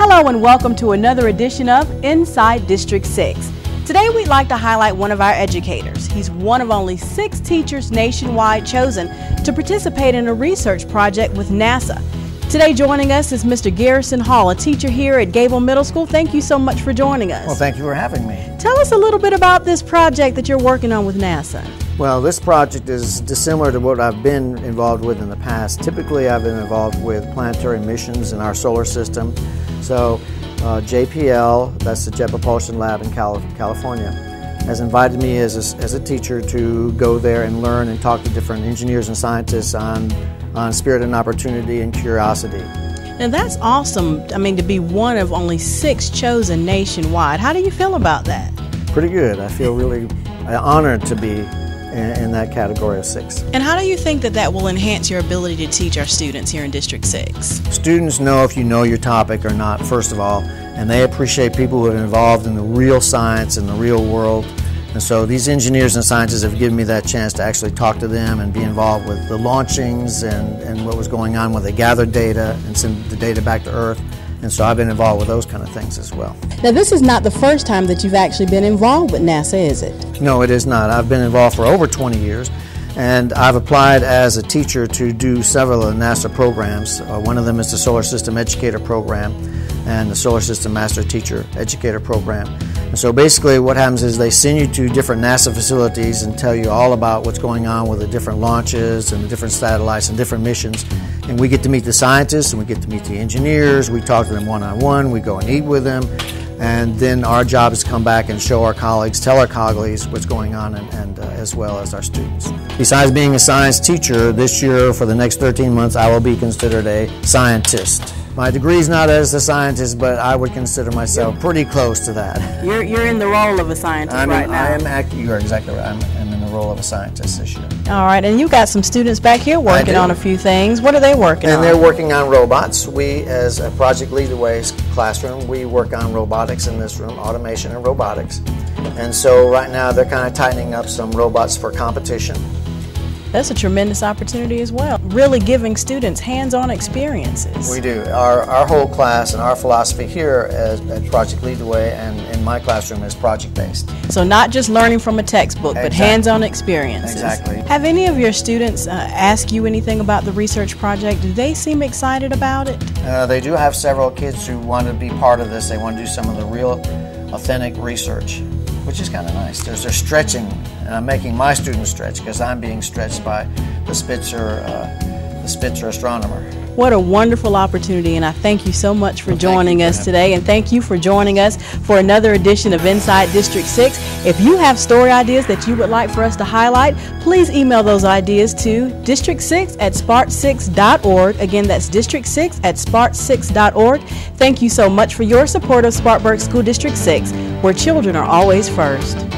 Hello and welcome to another edition of Inside District 6. Today we'd like to highlight one of our educators. He's one of only six teachers nationwide chosen to participate in a research project with NASA. Today joining us is Mr. Garrison Hall, a teacher here at Gable Middle School. Thank you so much for joining us. Well, thank you for having me. Tell us a little bit about this project that you're working on with NASA. Well, this project is dissimilar to what I've been involved with in the past. Typically, I've been involved with planetary missions in our solar system. So, uh, JPL, that's the Jet Propulsion Lab in California, has invited me as a, as a teacher to go there and learn and talk to different engineers and scientists on on spirit and opportunity and curiosity. Now that's awesome. I mean, to be one of only six chosen nationwide. How do you feel about that? Pretty good. I feel really uh, honored to be in, in, that category of six. And how do you think that that will enhance your ability to teach our students here in District 6? Students know if you know your topic or not, first of all, and they appreciate people who are involved in the real science and the real world and so these engineers and scientists have given me that chance to actually talk to them and be involved with the launchings and, and what was going on when they gathered data and send the data back to Earth. And so I've been involved with those kind of things as well. Now, this is not the first time that you've actually been involved with NASA, is it? No, it is not. I've been involved for over 20 years, and I've applied as a teacher to do several of the NASA programs. Uh, one of them is the Solar System Educator Program and the Solar System Master Teacher Educator Program. And so basically, what happens is they send you to different NASA facilities and tell you all about what's going on with the different launches and the different satellites and different missions. And we get to meet the scientists and we get to meet the engineers. We talk to them one on one. We go and eat with them. And then our job is to come back and show our colleagues, tell our colleagues what's going on, and, and uh, as well as our students. Besides being a science teacher, this year for the next 13 months, I will be considered a scientist. My degree is not as a scientist, but I would consider myself pretty close to that. You're, you're in the role of a scientist I'm right now. I am act- you're exactly right. I'm, I'm, in the role of a scientist this year. All right, and you got some students back here working on a few things. What are they working and on? And they're working on robots. We, as a Project Lead the Way classroom, we work on robotics in this room, automation and robotics. And so right now they're kind of tightening up some robots for competition that's a tremendous opportunity as well. Really giving students hands-on experiences. We do. Our, our whole class and our philosophy here as, at Project Lead the Way and in my classroom is project-based. So not just learning from a textbook, exactly. but hands-on experiences. Exactly. Have any of your students uh, ask you anything about the research project? Do they seem excited about it? Uh, they do have several kids who want to be part of this. They want to do some of the real authentic research which is kind of nice. There's they're stretching, and I'm making my students stretch because I'm being stretched by the Spitzer, uh, the Spitzer astronomer. What a wonderful opportunity, and I thank you so much for well, joining us today. And thank you for joining us for another edition of Inside District 6. If you have story ideas that you would like for us to highlight, please email those ideas to district6 at spart6.org. Again, that's district6 at spart6.org. Thank you so much for your support of Spartanburg School District 6, where children are always first.